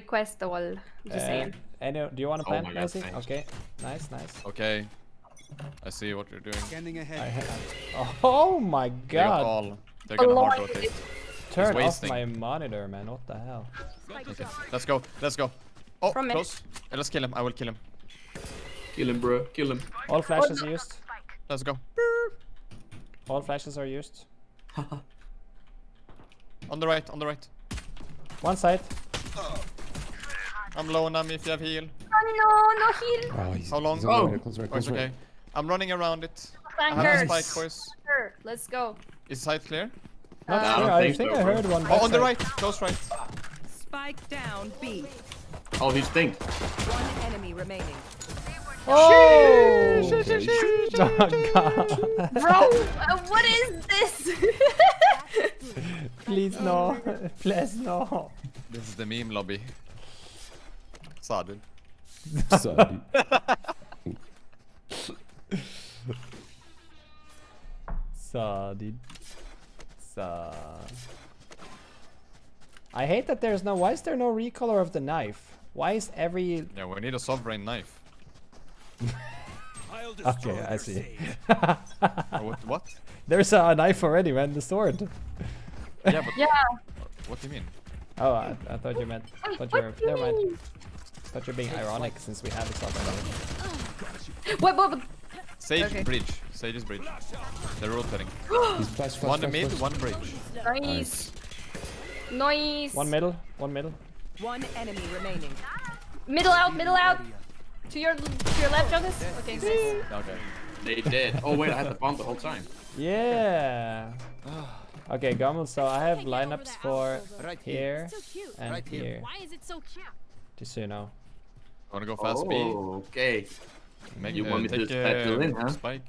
request all. Just Uh, saying. any, do you want to Oh plant, my God, Okay, nice, nice. Okay. I see what you're doing. Scanning I ahead. oh my They got god! all. They're gonna Lord, hard rotate. Turn off my monitor, man. What the hell? Okay. Let's go. Let's go. Oh, From close. Uh, Let's kill him. I will kill him. Kill him, bro. Kill him. All flashes used. Let's go. All flashes are used. On the right. On the right. One side. I'm low on them if you have heal. Oh, no, no heal. Oh, he's, How long? He's on the Oh. right, close right, Oh, it's right. okay. I'm running around it. I have a spike, boys. Sure, Let's go. Is side clear? Not Uh, sure. don't I think think so, I bro. heard one. Oh, on the right. Close right. Spike down B. Oh, he's stinked. One enemy remaining. Oh! Okay. Oh, God. Bro, uh, what is this? Please no. Please no. This is the meme lobby. Sadil. Sorry. Sa, dude. Sa. I hate that there's no. Why is there no recolor of the knife? Why is every. Yeah, we need a sovereign knife. Okay, I see. Oh, what? What? there's a, knife already, man. The sword. Yeah, but yeah. what do you mean? Oh, I, I thought you meant. Wait, Thought you were. Never mind. Mean? Thought you're being ironic since we have this already. What, what, what? Sage Okay. bridge. Sage's bridge. They're rotating. He's flash, flash, One flash, mid, flash. one bridge. Nice. Nice. One middle. One middle. One enemy remaining. Middle out, middle out. To your to your left, Jonas. Okay, nice. Okay. They did. Oh, wait, I had the bomb the whole time. Yeah. Okay, Gummel. So I have Hey, get over lineups for Right here So cute. and Right here. here. Why is it so cute? Just so you know. Wanna go fast B? Oh, okay. Make, You uh, want me to take, just in, uh, huh? Spike.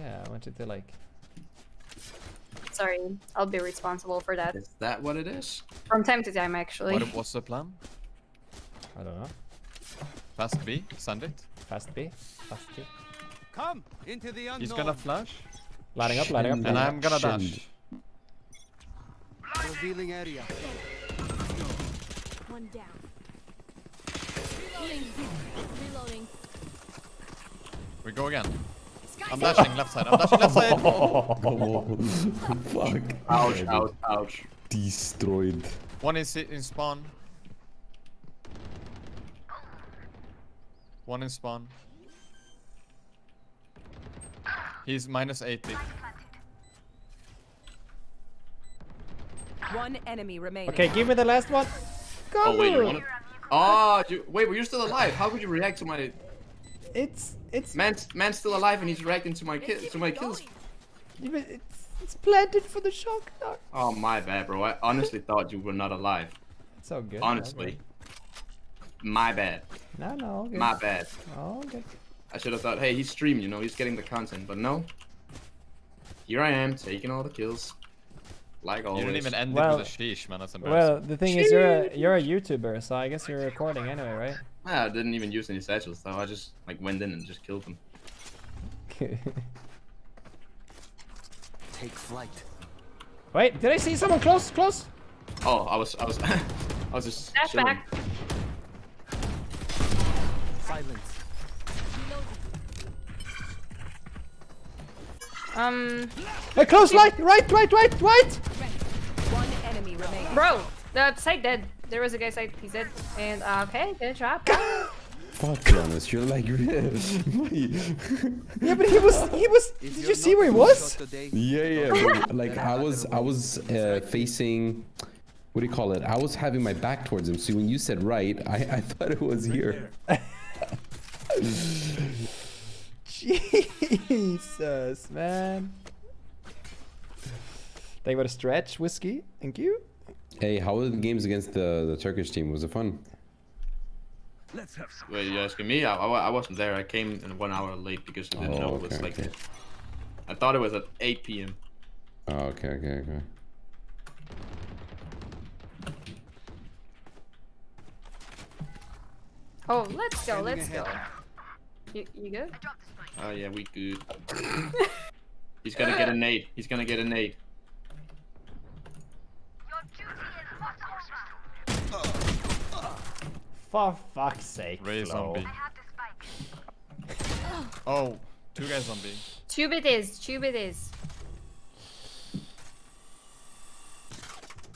Yeah, I want you to like. Sorry, I'll be responsible for that. Is that what it is? From time to time, actually. What, what's the plan? I don't know. Fast B? Send it? Fast B. Fast B. Come into the unknown. He's gonna flash. Lining up. Lining up. And. I'm gonna dash. Revealing area. One down. Healing. Reloading. We go again. I'm dashing left side. I'm dashing left side. Oh, fuck. Ouch, ouch, ouch. Destroyed. One is i- in spawn. One in spawn. He's minus 80. One enemy remaining. Okay, give me the last one. Oh, wait, you Gummel! wanna... Oh, you... wait, were you still alive? How would you react to my... It's it's Man's, man's still alive and he's reacting to my ki to my kills. it's it's planted for the shock. Oh, my bad, bro. I honestly thought you were not alive. It's so good. Honestly. My bad. No, no. all Good. My bad. Oh, good. I should have thought, hey, he's streaming, you know, he's getting the content. But no. Here I am, taking all the kills. Like always. You didn't even end Well- it with a sheesh, man. That's embarrassing. Well, the thing is, you're a, you're a YouTuber, so I guess you're recording anyway, right? Nah, I didn't even use any satchels, though. I just, like, went in and just killed them. Take flight. Wait, did I see someone close? Close? Oh, I was, I was, I was just Dash chilling. back. Silence. Um, Hey, close, light, right, right, right, right. One enemy remaining. bro, the side dead. There was a guy side. He's dead. And uh, okay, good job. Fuck, Jonas. You're like. Yeah, but he was, he was. If Did you're see where he was? today, Yeah, yeah. but, like I was, I was uh, facing. What do you call it? I was having my back towards him. So when you said right, I, I thought it was here. Jesus, man. Thank you for the stretch, whiskey. Thank you. Hey, how were the games against the the Turkish team? Was it fun? Wait, you're asking me? I, I, I wasn't there. I came in one hour late because I didn't Oh, know it was like. okay. I thought it was at 8 p.m. Oh, okay, okay, okay. Oh, let's go, let's go. You, you good? Oh yeah, we good. He's gonna get a nade. He's gonna get a nade. For fuck's sake, Ray Flo. zombie. Oh, two guys zombie. Tube it is. Tube it is.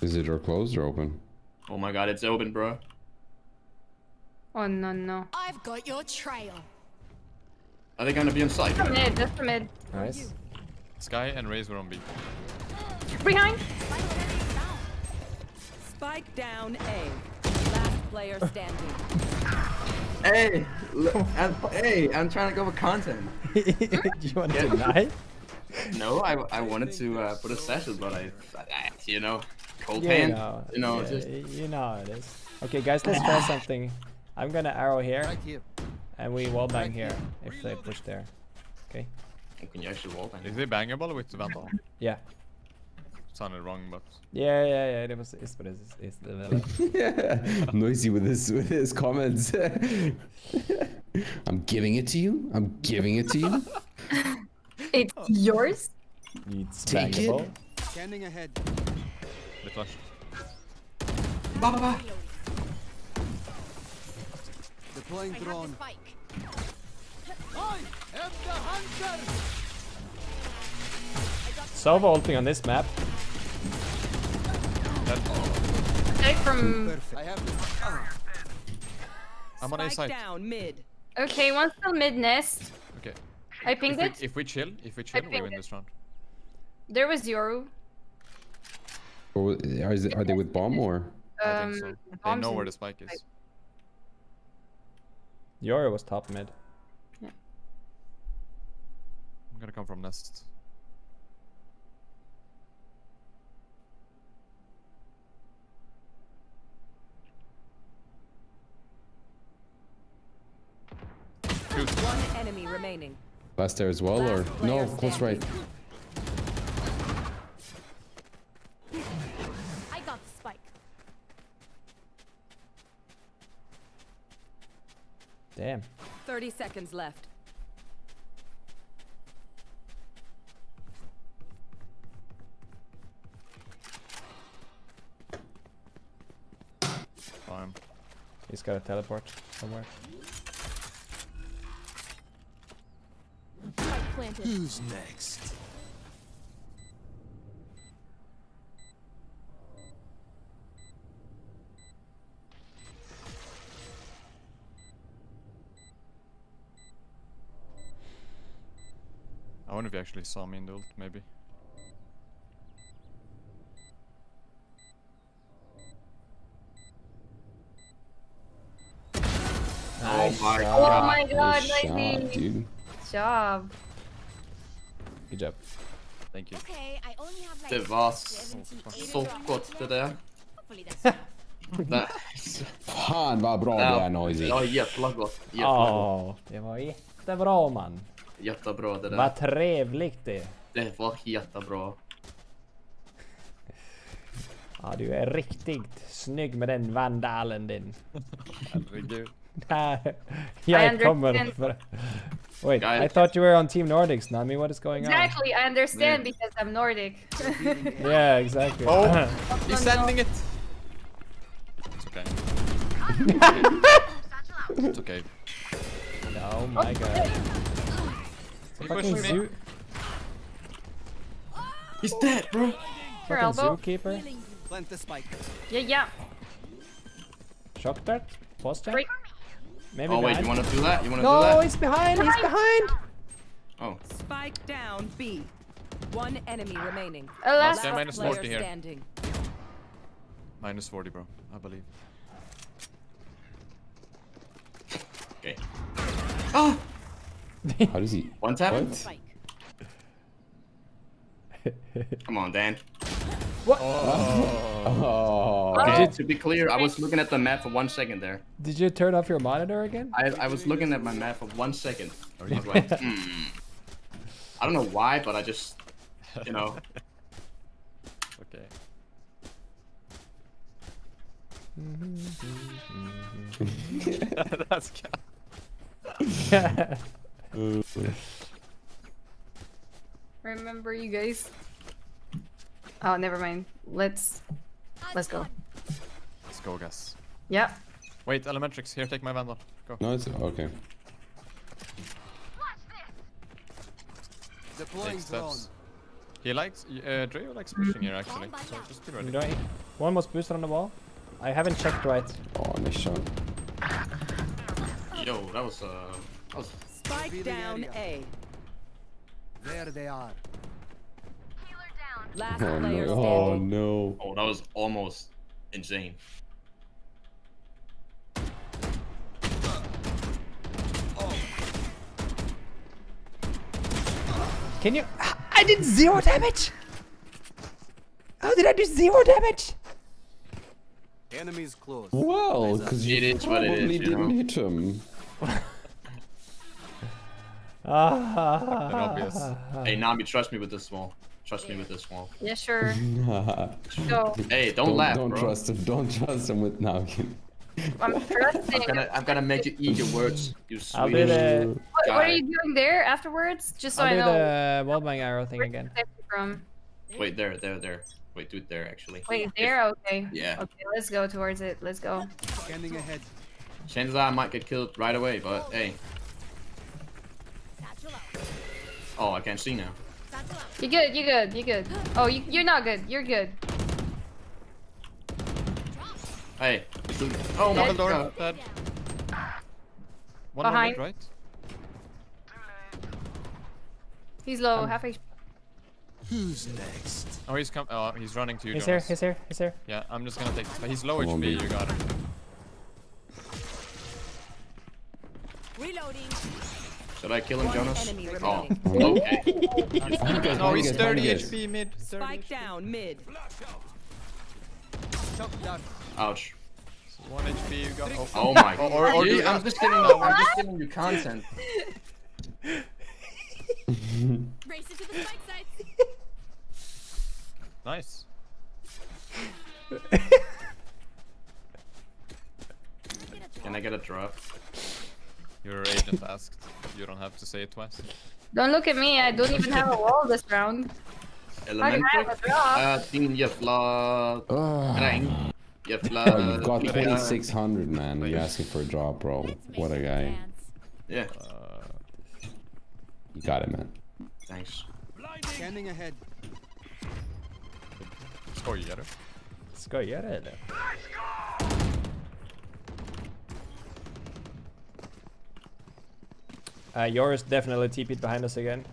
Is the door closed or open? Oh my god, it's open, bro. Oh no no. I've got your trail. Are they gonna be inside? site? Just a mid. Just a mid. Nice. Skye and Raze were on B. Behind. Spike down A. Last player standing. Hey, look, I'm, hey, I'm trying to go with content. Do you want to deny? No, I, I wanted to uh, put a session, but I, I you know, cold You hand. know, you know, yeah, just you know how it is. Okay, guys, let's try something. I'm gonna arrow here, Right here. and we wall bang here if they push there. Okay. can you actually wall bang? Is it bangable with the Vandal? Yeah. Sounded wrong, but Yeah, yeah, yeah. It was. It's, but it's, it's the. yeah. Noisy with his with his comments. I'm giving it to you. I'm giving it to you. It's yours. It's Take it. bangable. Scanning ahead. they flashed. Ba, ba, ba. Deploying I the drone. spike. I am the hunter. Sova ulting on this map. Take from. Perfect. I have the. I'm on A Spike side. down mid. Okay, one still mid nest. Okay. I pinged If we, it. if we chill, if we chill, we win it. this round. There was Yoru. Or are, is it, are they with bomb or? I Um, think so. They know where the spike is. Yoru was top mid. I'm gonna come from nest. Shoot. One enemy remaining. Last there as well or? No, player close right. I got the spike. Damn. 30 seconds left. Fine. He's got a teleport somewhere. Spike planted. Who's next? I wonder if you actually saw me in the ult, maybe. Oh my Oh god. my god, Nice shot, nice dude. job. Good job. Thank you. Det var 78 så gott det där. Fan vad bra det är Noisy. ja, jävla gott. Åh, det var jättebra man. Jättebra det där. Vad trevligt det. Det var jättebra. Ja, du är riktigt snygg med den vandalen din. Herregud. Jag I kommer för... Wait, Guy- I thought you were on Team Nordics, Nami. What is going on? Exactly, I understand Yeah. because I'm Nordic. Yeah, exactly. Oh! no, He's sending it! It's okay. it's okay. oh my god. He Fucking pushed zoo, He's dead bro. Your fucking elbow. zookeeper. Plant the spike. Yeah, yeah. Shock dart. Post jump. Break. Maybe Oh wait, you wanna do that? You wanna do that? No, that? he's behind. He's behind. Oh, Spike down B. One enemy remaining. Alas. Okay, minus 40 here. standing. Minus 40, bro. I believe. okay. Ah! How does he? One tap? What? Come on, Dan. Oh. Okay, to be clear, I was looking at the map for one second there. Did you turn off your monitor again? I, I was looking at my map for one second. I was like, hmm. I don't know why, but I just, you know. Okay. That's ca- Remember you guys. Oh, never mind. Let's let's go. Let's go, guys. Yeah. Wait, Elementrix, here, take my Vandal. Go. No, it's okay. Deploying Take drone. He likes, uh, Drio likes pushing here actually, so just be ready. You know, one was boosted on the wall. I haven't checked right. Oh, nice shot. Yo, that was uh, that was Spike down. A. There they are. Last Oh player no. Oh no. oh, that was almost insane. Can you? I did zero damage. How did I do zero damage? Enemies close. Well, because you It is what it is, probably you didn't know. hit him. Ah. obvious. Hey, Nami, trust me with this wall. Trust me with this one. Yeah, sure. Go. Hey, don't, laugh, don't bro. trust him. Don't trust him with now. I'm trusting. I'm gonna, I'm gonna make you eat your words. You I'll do Swedish the. What, what are you doing there afterwards? Just so I'll I do know the wallbang arrow thing again. from. Wait, there, there, there. Wait, do it there, actually. Wait, there? Okay. Yeah. Okay, let's go towards it. Let's go. Scanning ahead. Chances are I might get killed right away, but hey. Oh, I can't see now. Satchel out. You good? you're good? you're good? Oh, you, you're not good. You're good. Hey. Oh my Dead. Door, god. dead. One Behind. more mid, right? He's low. Um, half HP. Who's next? Oh, he's come. Oh, he's running to you, He's here. Jonas. He's here. He's here. Yeah, I'm just gonna take this. He's low Come on, HP. dude. You got him. Reloading. Should I kill him, Jonas? enemy Oh, remaining. okay. No, he's 30 behind. HP mid. 30 Spike HP. down mid. Ouch. One HP. You got. Oh, Oh my Or- or- or Dude, I'm just giving you, I'm just giving you content. Race it to the spike sites. Nice. Can I get a drop? Your agent asked. You don't have to say it twice. Don't look at me. I don't even have a wall this round. I can have Elemental? a drop. Uh, din jävla Oh, regn. Jävla... oh, you've got uh, 2600, man. You're asking for a drop, bro. What a guy. Yeah, Uh, You got it, man. thanks. Scanning ahead. skojar du? Skojar du eller? Uh, Yoru's definitely TP'd behind us again.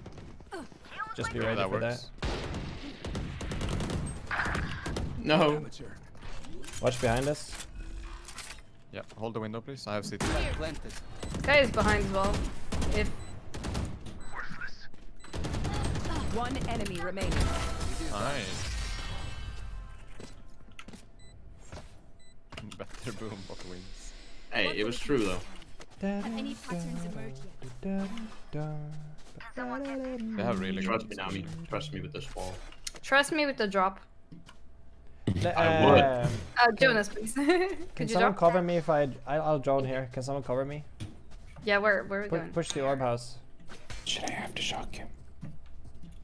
Just be Yeah, ready that for works. No. Amateur. Watch behind us. Yeah, hold the window, please. I have CT. Planted. Guy is behind as well. If One enemy remaining. Nice. Better boom, bot wings. Hey, it was true though. Have any patterns emerged yet? They have really Trust me, Nami. Trust me with this wall. trust me with the drop. Le- I would. um, Uh, Jonas, please. Can you someone drop? cover me if I? I'll, I'll drone here. Can someone cover me? Yeah, where where are we Pu- going? push the orb house. Should I have to shock him?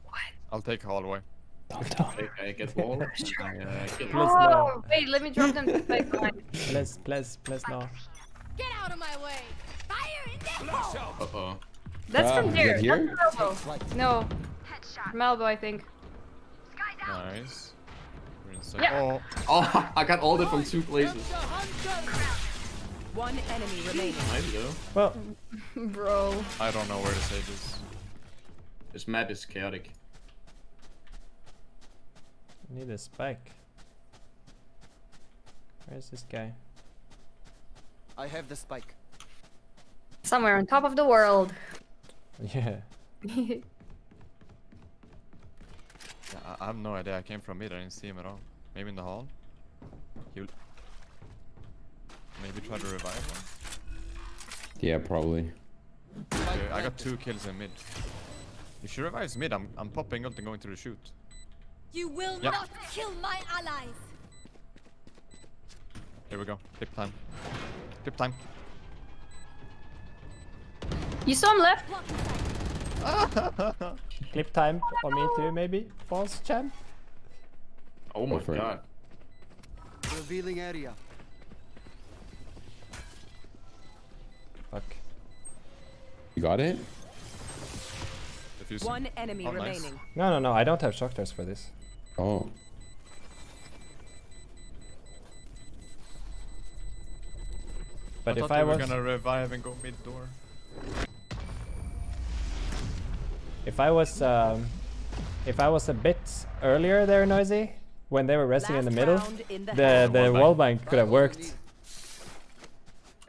What? I'll take hallway. Don't tell Okay, I get wall. I, uh, kill him. Please no. Oh, wait, let me drop them right behind. Please, please, please no. Get out of my way. Uh-oh. That's from is there. here? That's from elbow. No. From elbow, I think. Nice. We're in sec- Yeah. Oh, Oh, I got all that from two places. One enemy remaining. Nice though. Well, Bro. I don't know where to save this. This map is chaotic. I need a spike. Where's this guy? I have the spike. Somewhere on top of the world. Yeah. Yeah, I, I have no idea. I came from mid. I didn't see him at all. Maybe in the hall. He'll maybe try to revive him. Yeah, probably. Okay, I got two kills in mid. If she revives mid, I'm I'm popping up and going to the shoot. You will Yep. not kill my allies. Here we go. Clip time. Clip time. You saw him left? Clip time on me too, maybe. False champ. Oh my for it. god. Revealing area. Fuck. You got it? One enemy Oh, nice. remaining. No, no, no. I don't have shock darts for this. Oh. But I if I were was, gonna revive and go mid door. If I was, um, if I was a bit earlier there, noisy, when they were resting in the middle, in the the half. the Wallbang. wallbang could have worked.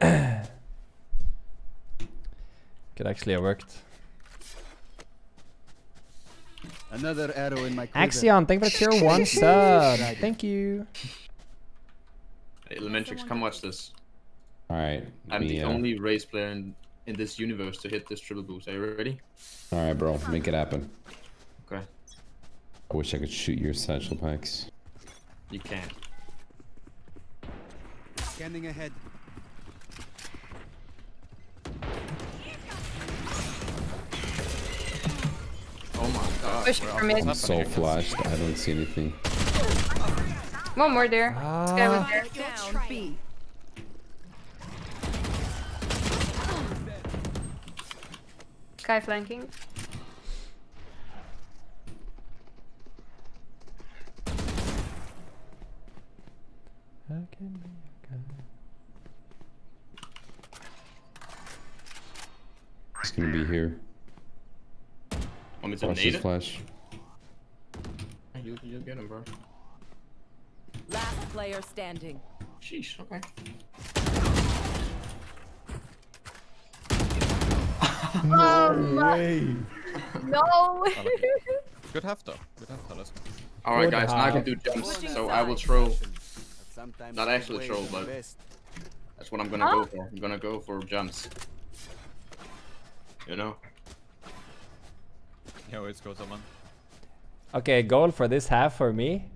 could actually have worked. Another arrow in my quiver. Axion, thank you for the tier one sub. Thank you. Hey, Elementrix, come watch this. All right. I'm the uh, only Raze player in, in this universe to hit this triple boost. Are you ready? All right, bro. Make it happen. Okay. I wish I could shoot your satchel packs. You can't. Scanning ahead. Oh my god. Push for mid. What's So happening? flashed. I don't see anything. One more there. This guy was ah. there. Down B. Skye flanking. It's gonna be here. Want me to Watch nade this flash. You, you'll get him, bro. Last player standing. Sheesh, okay. No! Good half though. Good half though. Let's go. Alright, Good guys, now I can do jumps, so I will sides. throw. Not actually way troll, but- best. That's what I'm gonna go for. I'm gonna go for jumps. You know? Yeah, let's go, someone. Okay, goal for this half for me.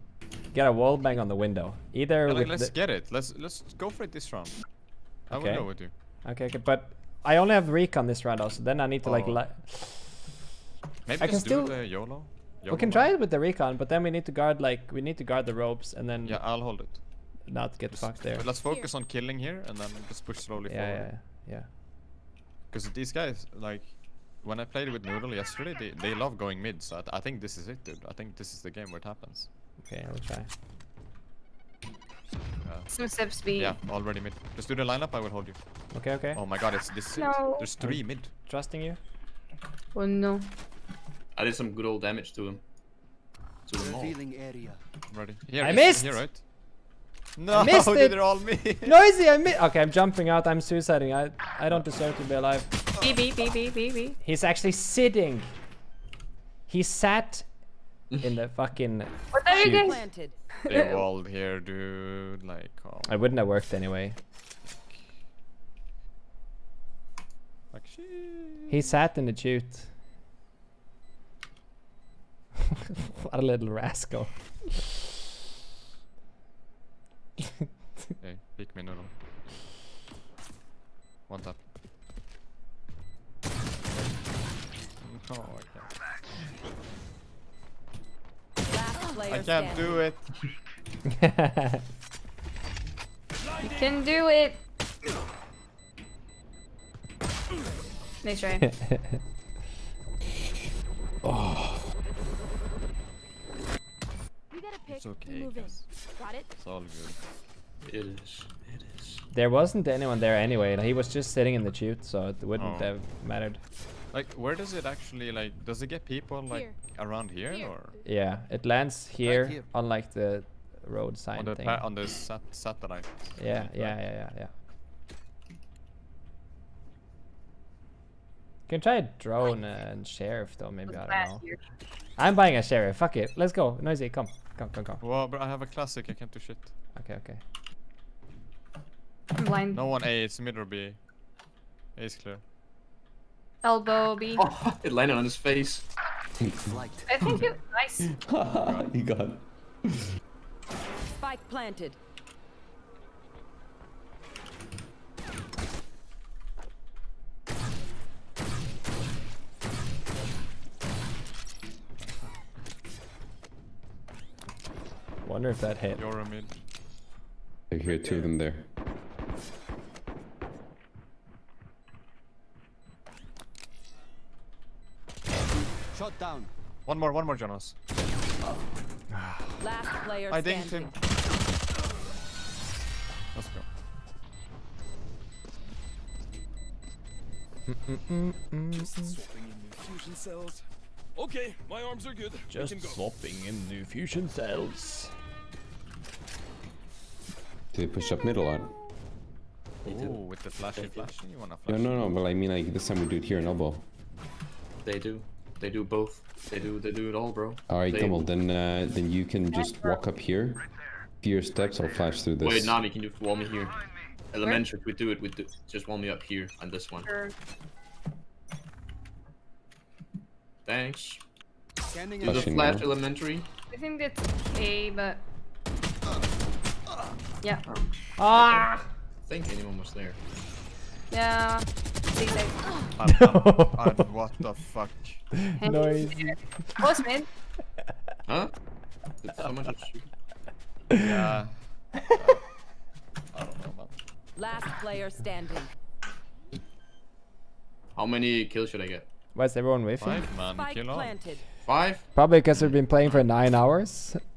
Get a wall bang on the window. Either Yeah, like, with let's the, get it. Let's let's go for it this round. I Okay. will go with you. okay, okay, but I only have recon this round also. Then I need to like. Oh. Li Maybe I can just still- do the YOLO. we can try it with the recon, but then we need to guard like we need to guard the ropes and then Yeah, I'll hold it. not get Just- fucked there. But let's focus on killing here and then just push slowly Yeah, yeah, forward. yeah, yeah. Because these guys, like, when I played with Noodle yesterday, they, they love going mid. So I, th- I think this is it, dude. I think this is the game where it happens. Okay, I'll try. Some steps B. Yeah, already mid. Just do the lineup. I will hold you. Okay, okay. Oh my god, it's this. is. No. There's three mid. Trusting you. Oh no. I did some good old damage to him. To them all. Revealing area. Ready? Here, I is- missed! Here, right? No, I missed did it! it all me? Noisy, I mi- Okay, I'm jumping out. I'm suiciding. I I don't deserve to be alive. B, B, B, B, B, B. He's actually sitting. He sat in the fucking. What are you guys? Planted. they walled here, dude. Like, oh, I wouldn't have worked anyway. like shit. He sat in the chute. what a little rascal. Hey, pick me, Noodle. One tap. No, I can't. Last player I can't standing. do it. You can do it. Nice try. Oh. You gotta pick. It's okay, Move in. Got it? It's all good. It is. It is. there wasn't anyone there anyway. He was just sitting in the chute, so it wouldn't Oh. have mattered. Like, where does it actually like? Does it get people like Here. around here, Here. or Yeah, it lands here, here. on like the road sign on the thing. on the sat- satellite? yeah, right? yeah, yeah, yeah, yeah. You can try a drone and sheriff though, maybe. I don't know. year. I'm buying a sheriff. Fuck it. Let's go. Noisy, come. Come, come, come. Well, bro, I have a classic. I can't do shit. Okay, okay. I'm blind. No one A. It's mid or B. A is clear. Elbow B. Oh, it landed on his face. Flight. I think it nice. he got. Spike planted. Wonder if that hit. You're a mid. I hear two of them there. One more, one more, Jonas. Last player I dinked standing. him. Let's go. Swapping in new fusion cells. Okay, my arms are good. we Just can go. swapping in new fusion cells. Do they push up middle on? Ooh, with the flashy flashy, you wanna No, no, no. But I mean, like this time we do it here in elbow. They do. They do both. They do. They do it all, bro. All right, They- Gummel. Then, uh, then you can just walk up here. Few steps. I'll flash through this. Wait, Nami, can you wall me here? Elementary, we do it. We do. Just wall me up here on this one. Sure. Thanks. Scanning Do the flash now. elementary. I think that's okay, but yeah, Ah! I think anyone was there. yeah. Stay. I'm- I'm- I'm- what the fuck? Noisy. Close mid. Huh? Did someone just shoot? Yeah. Uh, I don't know, man. Last player standing. How many kills should I get? Why is everyone waving? Five man, Spike kill on. planted. Five? Probably because we've been playing for nine hours.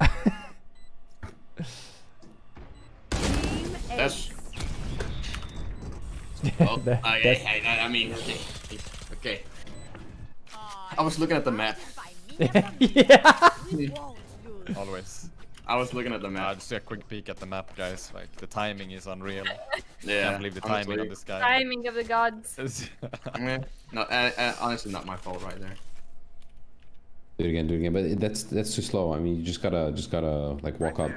Team A. That's. Well, That- I, I, I, I mean, okay. Okay. I was looking at the map. yeah. Always. I was looking at the map. Uh, map. just a quick peek at the map, guys. Like the timing is unreal. yeah. Can't believe the timing honestly. of this guy. Timing of the gods. No, uh, uh, honestly, not my fault right there. Do it again. Do it again. But that's that's too slow. I mean, you just gotta just gotta like walk up.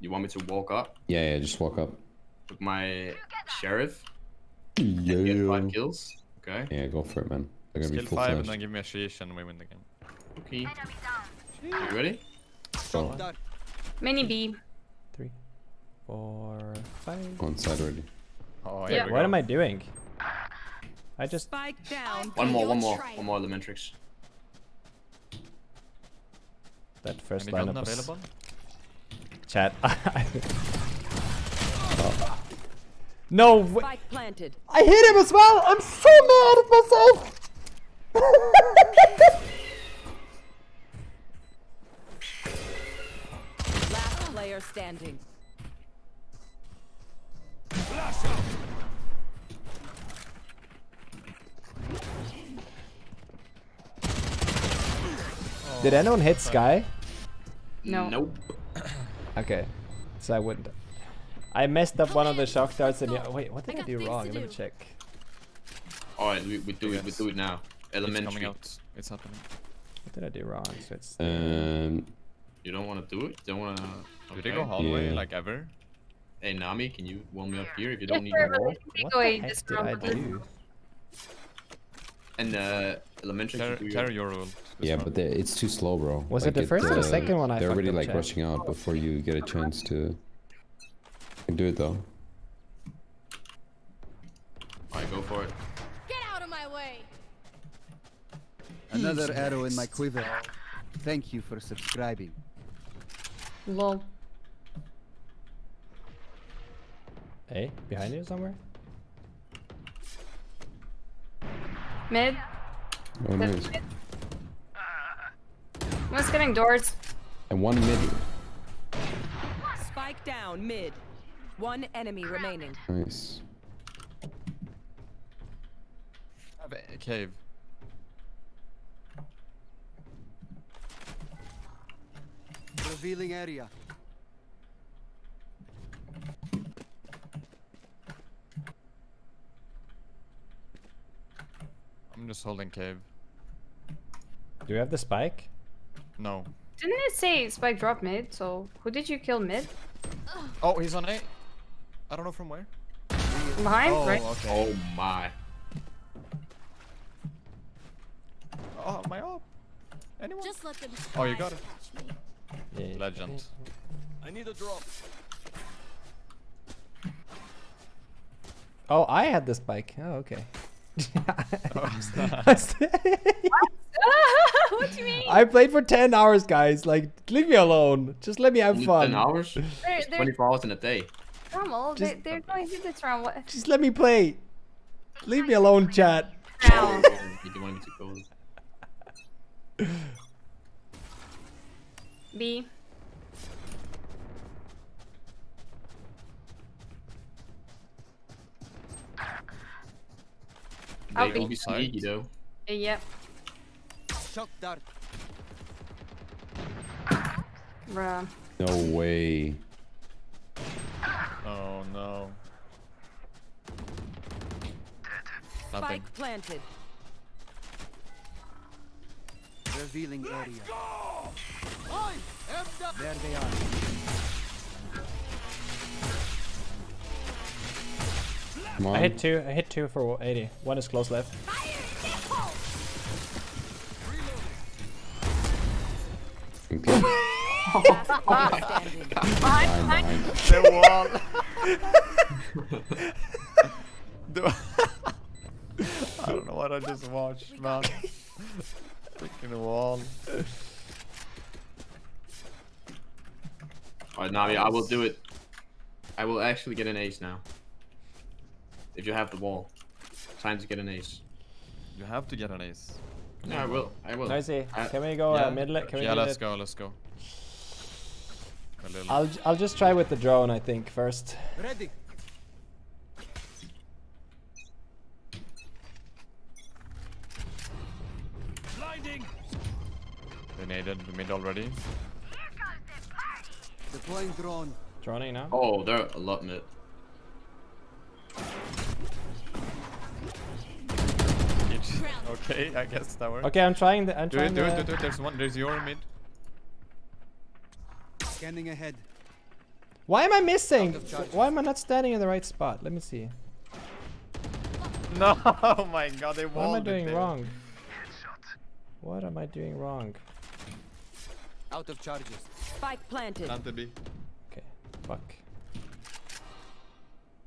You want me to walk up Yeah, yeah. Just walk up. with my sheriff? Get Yeah. five kills? Okay. Yeah, go for it, man. They're gonna Skill be full 5 and flash. then give me a sheesh and we win the game. Okay. You ready? Go. Dart. Mini B. Three, four, five. On side already. Oh, Yeah. What go. am I doing? I just Spike down. One more, one more, one more Elementrix. that first Any gun lineup was available? chat. Oh. No, wa- planted. I hit him as well. I'm so mad at myself. Last player standing. Did anyone hit Skye? No. Nope. Okay, so I wouldn't. I messed up one of the shock darts and yeah, wait, what did I I, do wrong? Let me check. Alright, we, we do it, we do it now. It's coming Elementary. out. It's happening. What did I do wrong? So it's Um, You don't want to do it? Don't want to... Do they go hallway Yeah. like ever? Hey, Nami, can you warm me up here if you don't need sure, the wall? what the away heck did I do? And uh, Elementary, Carry, can do your... your rule. yeah, but it's too slow, bro. Was it the first or the second one I They're fucked already like chat? rushing out before you get a chance to. You can do it though. Alright, go for it. Get out of my way. Another arrow in my quiver. Thank you for subscribing. Lol. Hey, behind you somewhere? Mid. Oh, nice. One's getting doors. And one mid. Spike down mid. One enemy remaining. Nice. Have a cave. Revealing area. I'm just holding cave. Do we have the spike? No. Didn't it say spike drop mid? So who did you kill mid? Oh, he's on A. I don't know from where. Behind, Oh, right? okay. Oh my. Oh, my op. Anyone? Just let them. Oh, you got it. to catch me. Yeah. Legend. I need a drop. Oh, I had the spike. Oh, okay. Oh, what do you mean? I played for 10 hours, guys. Like, leave me alone. Just let me have fun. 10 hours? They're, 24 hours in a day. Normal. They, Just- they're going to this round. What? Just let me play. Leave me alone, chat. Round. You want me to go? B. I'll They be- will be sneaky though. Uh, Yep. Shock dart. Bruh. No way. Oh no. Nothing. Spike planted. Revealing area. There they are. I hit two. I hit two for 80. One is close left. Player standing. Behind, behind. The wall. The- I don't know what I just watched, man. Freaking wall. Alright, Navi, I will do it. I will actually get an ace now. If you have the wall. Time to get an ace. You have to get an ace. No, I will. I will. Noisy. I- Can we go yeah. uh, middle? Can we yeah, let's it? go, let's go. A little. I'll j- I'll just try with the drone. I think first. Ready. Blinding. They naded the mid already. Deploying drone. Droning now. Oh, they're a lot mid. okay, I guess that works. Okay, I'm trying. The, I'm Do trying. it, do the, it, do it. There's one. There's your mid. Scanning ahead. Why am I missing? Out of charges. Why am I not standing in the right spot? Let me see. No, oh my god, they What am I doing there. wrong? What am I doing wrong? Out of charges. Spike planted. Planted B. Okay, fuck.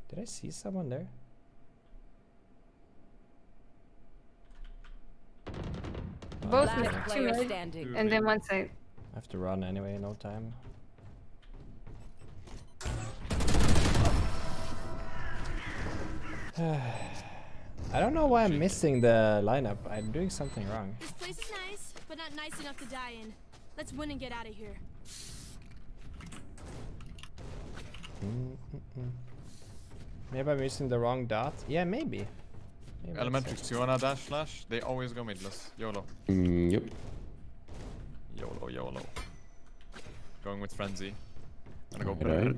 Did I see someone there? Oh, Both okay. mid, Last two player standing. and then one side. I have to run anyway, no time. I don't know why I'm missing the lineup. I'm doing something wrong. This place is nice, but not nice enough to die in. Let's win and get out of here. Mm, mm, mm. Maybe I'm using the wrong dot. Yeah, maybe. maybe that's Elementrix, you wanna dash slash. They always go midless. YOLO. Mm, yep. YOLO, YOLO. Going with frenzy. I'm Gonna go Alright. bird.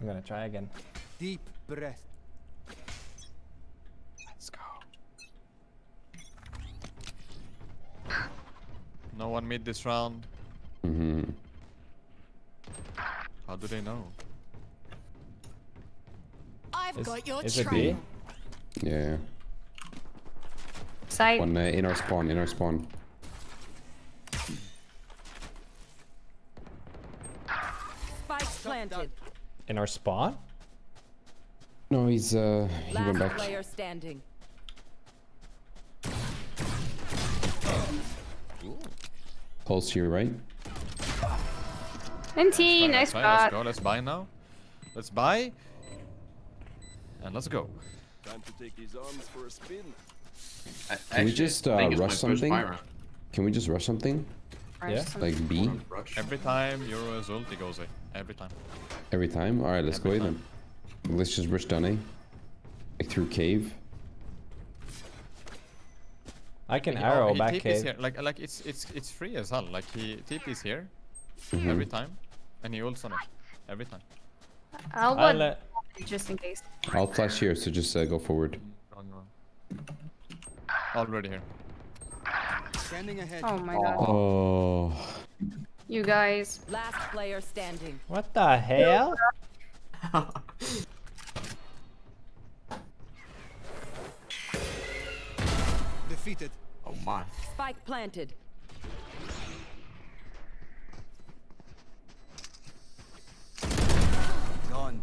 I'm gonna try again. Deep breath. Let's go. No one mid this round. Mm-hmm. How do they know? I've Is, got your is it trail. B? Yeah. Side. One uh, in our spawn, in our spawn. Spike planted. In our spawn? No, he's uh he went Last back. player standing. Pulse here, right. NT, Fine, nice fine, Let's go. Let's buy now. Let's buy. And let's go. Time to take these arms for a spin. I, Can we just, uh, rush something? Can we just rush something? Yeah. Like B? Rush. Every time Yoru's ult, he goes A. Every time. Every time? Alright, let's Every go A then. Let's just rush down A. Like through cave. I can He- arrow oh, he back TPs cave. here. Like, like it's it's it's free as hell. Like he TP's here Mhm. every time, and he ults on it every time. I'll I'll, go uh, just in case. I'll flash here, so just uh, go forward. Wrong, wrong. Already here. Scanning ahead. Oh my god. Oh. You guys. Last player standing. what the hell? Defeated. Oh my. Spike planted. Gone.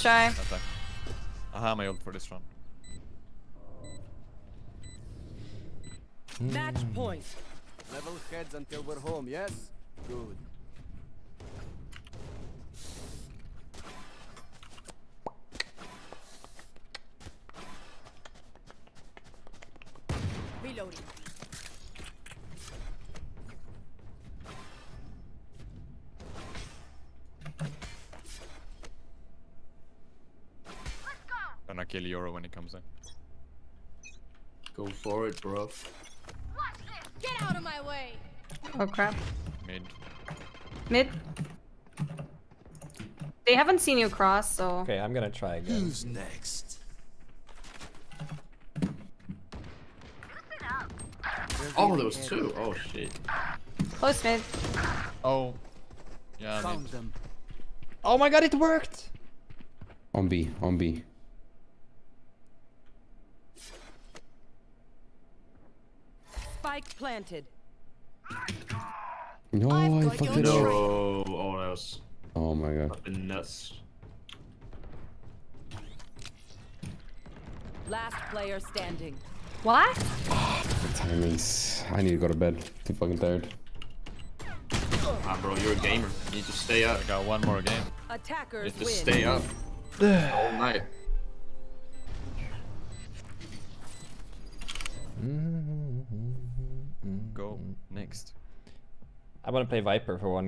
Try. Attack. I have my ult for this round. Match point. Level heads until we're home, yes? Good. For it, bro. Get out of my way. Oh crap. Mid. Mid. They haven't seen you cross, so. Okay, I'm gonna try again. Who's next? Oh, there was two. Oh shit. Close mid. Oh. Yeah, Found mid. them. Oh my god, it worked! On B, on B. Spike planted. No, I've I got fucked it up. No. Oh, that was Oh my god. fucking nuts. Last player standing. What? The timings. I need to go to bed. Too fucking tired. Ah, bro, you're a gamer. You need to stay up. I got one more game. You Attackers need to win. stay up all night. Go next. I wanna play Viper for one